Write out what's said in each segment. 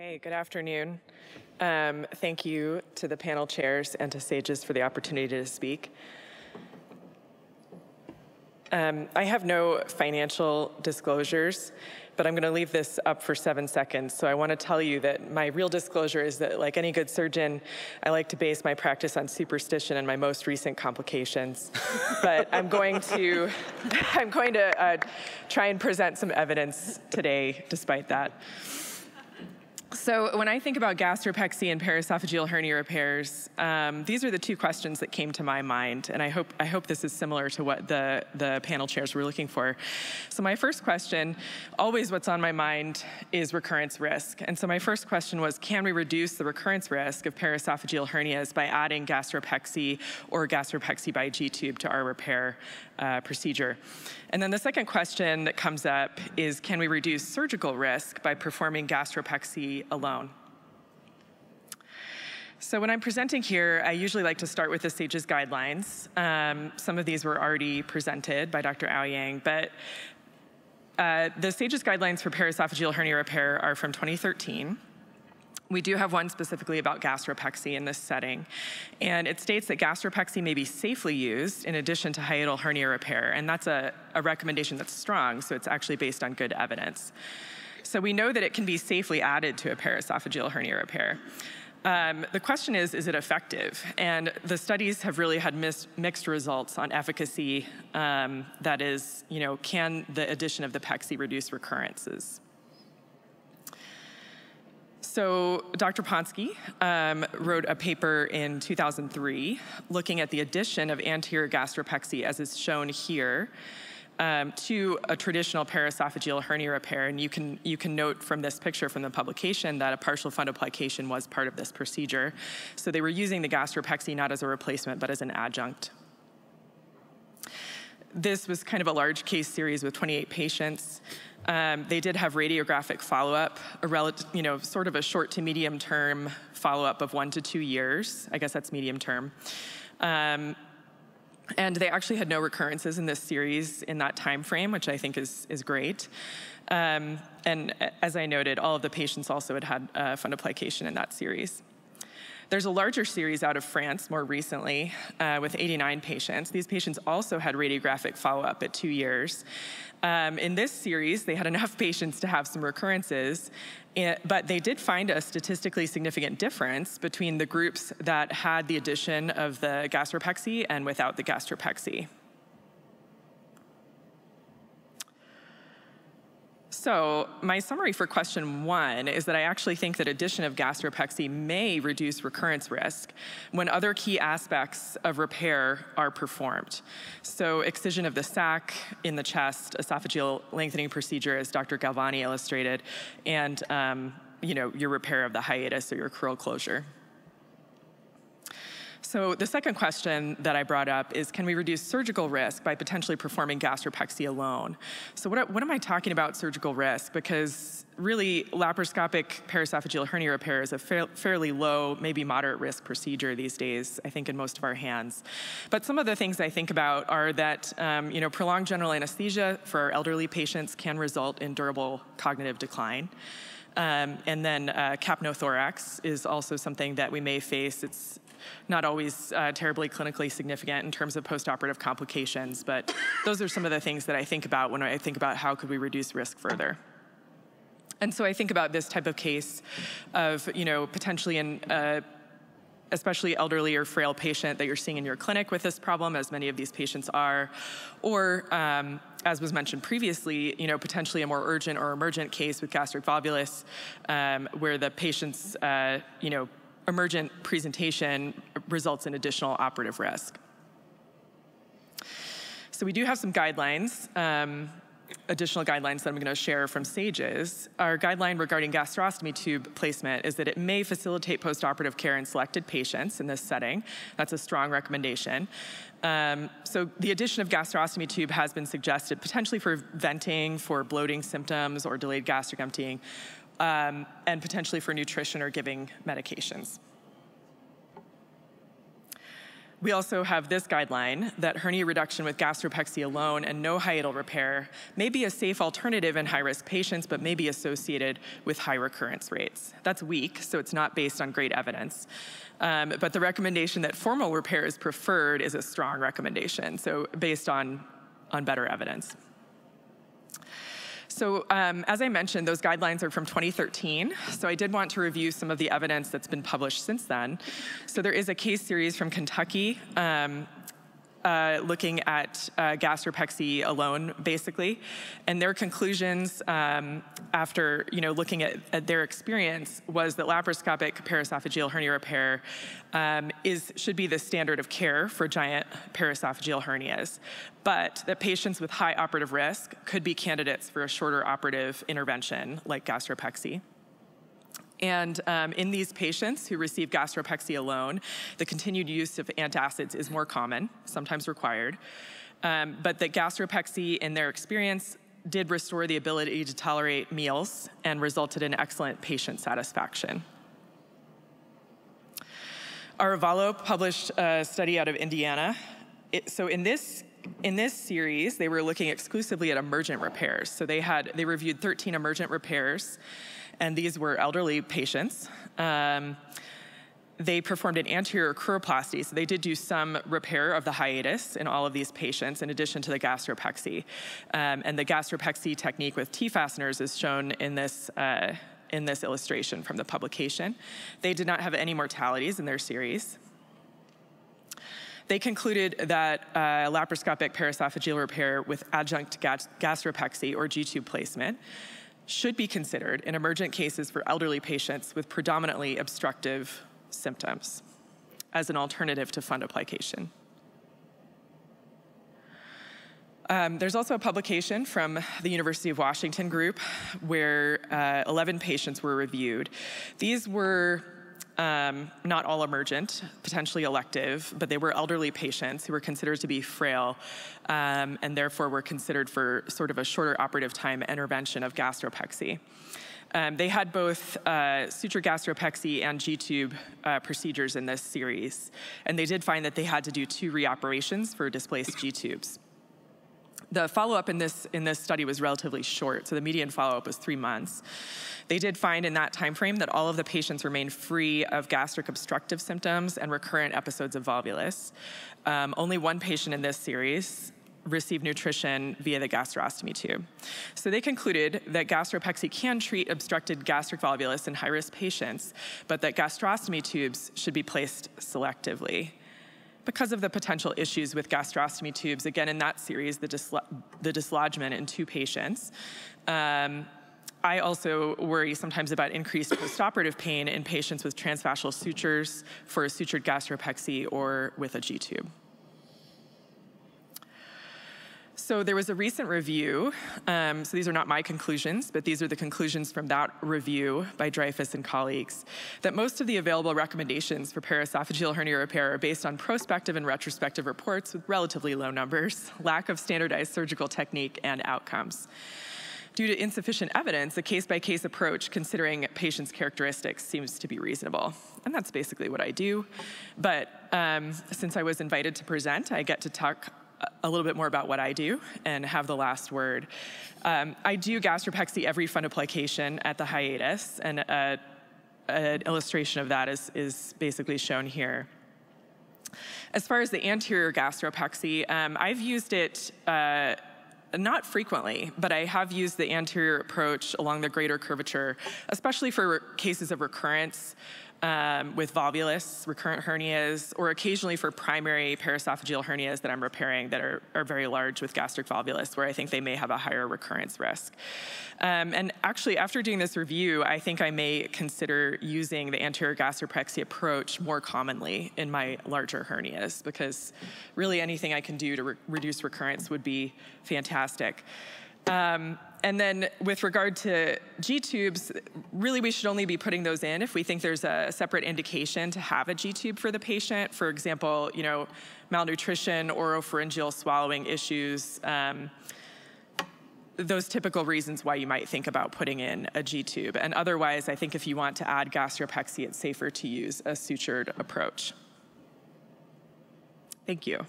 Okay, good afternoon. Um, thank you to the panel chairs and to SAGES for the opportunity to speak. Um, I have no financial disclosures, but I'm going to leave this up for seven seconds. So I want to tell you that my real disclosure is that, like any good surgeon, I like to base my practice on superstition and my most recent complications. but I'm going to, I'm going to uh, try and present some evidence today, despite that. So when I think about gastropexy and paraesophageal hernia repairs, um, these are the two questions that came to my mind, and I hope I hope this is similar to what the the panel chairs were looking for. So my first question, always what's on my mind, is recurrence risk. And so my first question was, can we reduce the recurrence risk of paraesophageal hernias by adding gastropexy or gastropexy by G-tube to our repair uh, procedure? And then the second question that comes up is, can we reduce surgical risk by performing gastropexy alone. So when I'm presenting here, I usually like to start with the SAGES guidelines. Um, some of these were already presented by Dr. Ouyang, but uh, the SAGES guidelines for paraesophageal hernia repair are from 2013. We do have one specifically about gastropexy in this setting. And it states that gastropexy may be safely used in addition to hiatal hernia repair. And that's a, a recommendation that's strong, so it's actually based on good evidence. So we know that it can be safely added to a paraesophageal hernia repair. Um, the question is, is it effective? And the studies have really had mixed results on efficacy. Um, that is, you know, can the addition of the PEXY reduce recurrences? So Dr. Ponsky um, wrote a paper in 2003 looking at the addition of anterior gastropexy as is shown here um, to a traditional paraesophageal hernia repair. And you can, you can note from this picture from the publication that a partial fundoplication was part of this procedure. So they were using the gastropexy not as a replacement, but as an adjunct. This was kind of a large case series with 28 patients. Um, they did have radiographic follow-up, you know, sort of a short to medium term follow-up of one to two years. I guess that's medium term. Um, and they actually had no recurrences in this series in that time frame, which I think is, is great. Um, and as I noted, all of the patients also had had uh, fundoplication in that series. There's a larger series out of France more recently uh, with 89 patients. These patients also had radiographic follow-up at two years. Um, in this series, they had enough patients to have some recurrences, eh, but they did find a statistically significant difference between the groups that had the addition of the gastropexy and without the gastropexy. So my summary for question one is that I actually think that addition of gastropexy may reduce recurrence risk when other key aspects of repair are performed. So excision of the sac in the chest, esophageal lengthening procedure as Dr. Galvani illustrated, and um, you know, your repair of the hiatus or your crural closure. So the second question that I brought up is, can we reduce surgical risk by potentially performing gastropexy alone? So what, what am I talking about surgical risk? Because really, laparoscopic paraesophageal hernia repair is a fa fairly low, maybe moderate risk procedure these days, I think in most of our hands. But some of the things I think about are that, um, you know, prolonged general anesthesia for our elderly patients can result in durable cognitive decline. Um, and then uh, capnothorax is also something that we may face. It's not always uh, terribly clinically significant in terms of postoperative complications, but those are some of the things that I think about when I think about how could we reduce risk further. And so I think about this type of case of, you know, potentially an uh, especially elderly or frail patient that you're seeing in your clinic with this problem, as many of these patients are, or um, as was mentioned previously, you know, potentially a more urgent or emergent case with gastric volvulus, um, where the patient's, uh, you know, emergent presentation results in additional operative risk. So we do have some guidelines, um, additional guidelines that I'm gonna share from SAGES. Our guideline regarding gastrostomy tube placement is that it may facilitate postoperative care in selected patients in this setting. That's a strong recommendation. Um, so the addition of gastrostomy tube has been suggested potentially for venting, for bloating symptoms, or delayed gastric emptying um, and potentially for nutrition or giving medications. We also have this guideline that hernia reduction with gastropexy alone and no hiatal repair may be a safe alternative in high risk patients, but may be associated with high recurrence rates. That's weak, so it's not based on great evidence. Um, but the recommendation that formal repair is preferred is a strong recommendation, so based on, on better evidence. So um, as I mentioned, those guidelines are from 2013. So I did want to review some of the evidence that's been published since then. So there is a case series from Kentucky um, uh, looking at uh, gastropexy alone, basically, and their conclusions um, after you know looking at, at, their experience was that laparoscopic paraesophageal hernia repair um, is should be the standard of care for giant paraesophageal hernias, but that patients with high operative risk could be candidates for a shorter operative intervention like gastropexy. And um, in these patients who receive gastropexy alone, the continued use of antacids is more common, sometimes required. Um, but that gastropexy, in their experience, did restore the ability to tolerate meals and resulted in excellent patient satisfaction. Arevalo published a study out of Indiana. It, so in this in this series, they were looking exclusively at emergent repairs. So they had they reviewed 13 emergent repairs and these were elderly patients. Um, they performed an anterior cruroplasty, so they did do some repair of the hiatus in all of these patients in addition to the gastropexy. Um, and the gastropexy technique with T-fasteners is shown in this, uh, in this illustration from the publication. They did not have any mortalities in their series. They concluded that uh, laparoscopic paraesophageal repair with adjunct gastropexy or G-tube placement should be considered in emergent cases for elderly patients with predominantly obstructive symptoms as an alternative to fundoplication. Um, there's also a publication from the University of Washington group where uh, 11 patients were reviewed. These were um, not all emergent, potentially elective, but they were elderly patients who were considered to be frail um, and therefore were considered for sort of a shorter operative time intervention of gastropexy. Um, they had both uh, suture gastropexy and G-tube uh, procedures in this series, and they did find that they had to do two reoperations for displaced G-tubes. The follow-up in this, in this study was relatively short, so the median follow-up was three months. They did find in that time frame that all of the patients remained free of gastric obstructive symptoms and recurrent episodes of volvulus. Um, only one patient in this series received nutrition via the gastrostomy tube. So they concluded that gastropexy can treat obstructed gastric volvulus in high-risk patients, but that gastrostomy tubes should be placed selectively because of the potential issues with gastrostomy tubes, again in that series, the, dislo the dislodgement in two patients. Um, I also worry sometimes about increased postoperative pain in patients with transfascial sutures for a sutured gastropexy or with a G-tube. So there was a recent review. Um, so these are not my conclusions, but these are the conclusions from that review by Dreyfus and colleagues, that most of the available recommendations for paraesophageal hernia repair are based on prospective and retrospective reports with relatively low numbers, lack of standardized surgical technique, and outcomes. Due to insufficient evidence, a case-by-case -case approach considering patients' characteristics seems to be reasonable. And that's basically what I do. But um, since I was invited to present, I get to talk a little bit more about what I do and have the last word. Um, I do gastropexy every fundoplication at the hiatus, and a, an illustration of that is, is basically shown here. As far as the anterior gastropexy, um, I've used it uh, not frequently, but I have used the anterior approach along the greater curvature, especially for cases of recurrence um, with volvulus, recurrent hernias, or occasionally for primary paraesophageal hernias that I'm repairing that are, are very large with gastric volvulus, where I think they may have a higher recurrence risk. Um, and actually, after doing this review, I think I may consider using the anterior gastropexy approach more commonly in my larger hernias, because really anything I can do to re reduce recurrence would be fantastic. Um, and then with regard to G-tubes, really we should only be putting those in if we think there's a separate indication to have a G-tube for the patient. For example, you know, malnutrition, oropharyngeal swallowing issues, um, those typical reasons why you might think about putting in a G-tube. And otherwise, I think if you want to add gastropexy, it's safer to use a sutured approach. Thank you.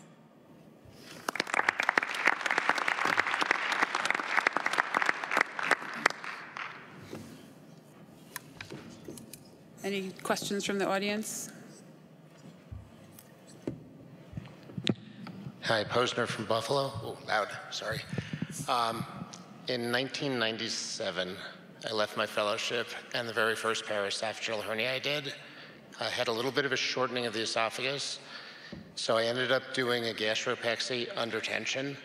Any questions from the audience? Hi, Posner from Buffalo. Oh, loud, sorry. Um, in 1997, I left my fellowship, and the very first paraesophageal hernia I did, I had a little bit of a shortening of the esophagus. So I ended up doing a gastropexy under tension,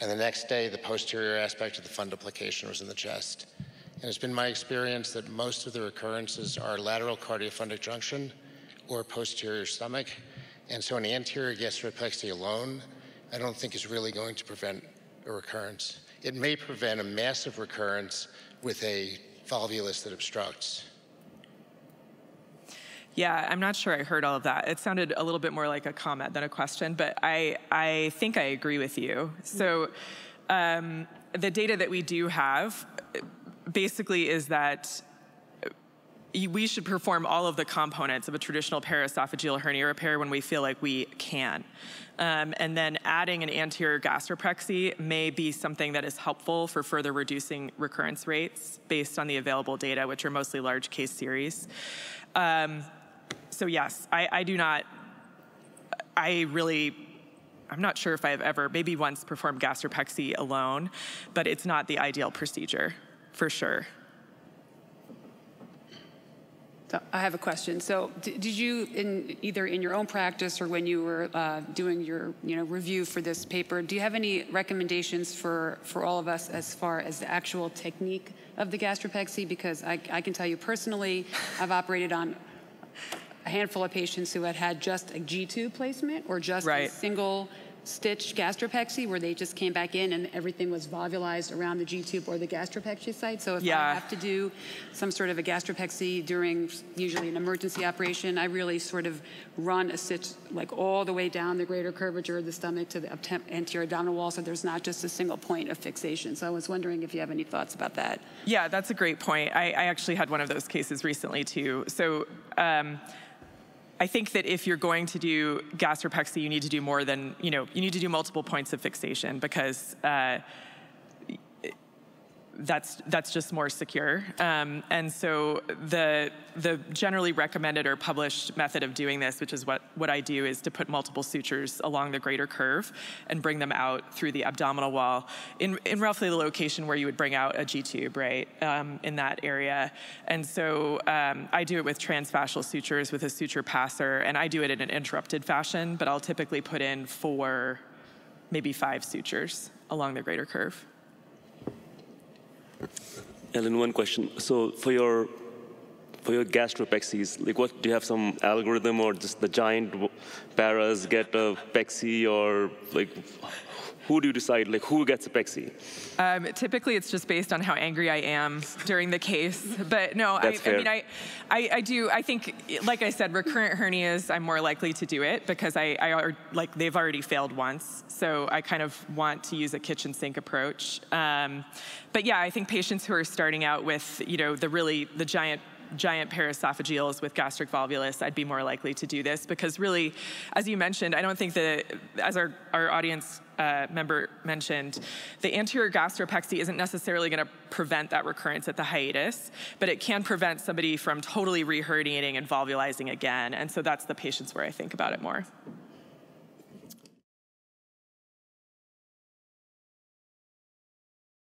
and the next day, the posterior aspect of the fundoplication was in the chest. And it's been my experience that most of the recurrences are lateral cardiofundic junction or posterior stomach. And so an anterior gastropexy alone, I don't think is really going to prevent a recurrence. It may prevent a massive recurrence with a volvulus that obstructs. Yeah, I'm not sure I heard all of that. It sounded a little bit more like a comment than a question, but I, I think I agree with you. So um, the data that we do have basically is that we should perform all of the components of a traditional paraesophageal hernia repair when we feel like we can. Um, and then adding an anterior gastropexy may be something that is helpful for further reducing recurrence rates based on the available data, which are mostly large case series. Um, so yes, I, I do not, I really I'm not sure if I've ever, maybe once performed gastropexy alone, but it's not the ideal procedure, for sure. So I have a question. So did you, in either in your own practice or when you were uh, doing your you know, review for this paper, do you have any recommendations for, for all of us as far as the actual technique of the gastropexy? Because I, I can tell you personally, I've operated on a handful of patients who had had just a G-tube placement or just right. a single stitch gastropexy where they just came back in and everything was volvulized around the G-tube or the gastropexy site. So if yeah. I have to do some sort of a gastropexy during usually an emergency operation, I really sort of run a stitch like all the way down the greater curvature of the stomach to the anterior abdominal wall so there's not just a single point of fixation. So I was wondering if you have any thoughts about that. Yeah, that's a great point. I, I actually had one of those cases recently too. So um, I think that if you're going to do gastropexy, you need to do more than, you know, you need to do multiple points of fixation because uh, that's that's just more secure. Um, and so the the generally recommended or published method of doing this, which is what what I do, is to put multiple sutures along the greater curve and bring them out through the abdominal wall in in roughly the location where you would bring out a G tube, right, um, in that area. And so um, I do it with transfascial sutures with a suture passer, and I do it in an interrupted fashion, but I'll typically put in four, maybe five sutures along the greater curve. Ellen, one question. So for your for your gastropexies, like what do you have some algorithm or just the giant paras get a pexy or like who do you decide, like who gets a? Um, typically, it's just based on how angry I am during the case. But no, I, I, mean, I, I, I, do. I think, like I said, recurrent hernias, I'm more likely to do it because I, I are, like they've already failed once. So I kind of want to use a kitchen sink approach. Um, but yeah, I think patients who are starting out with, you know, the really the giant giant paraesophageals with gastric volvulus, I'd be more likely to do this because really, as you mentioned, I don't think that, as our, our audience uh, member mentioned, the anterior gastropexy isn't necessarily going to prevent that recurrence at the hiatus, but it can prevent somebody from totally reherniating and volvulizing again. And so that's the patients where I think about it more.